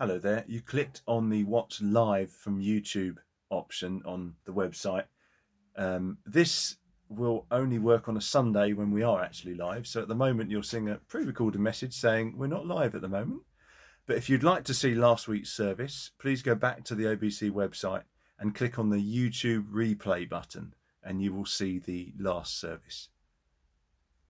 Hello there. You clicked on the watch live from YouTube option on the website. Um, this will only work on a Sunday when we are actually live. So at the moment, you're seeing a pre recorded message saying we're not live at the moment. But if you'd like to see last week's service, please go back to the OBC website and click on the YouTube replay button and you will see the last service.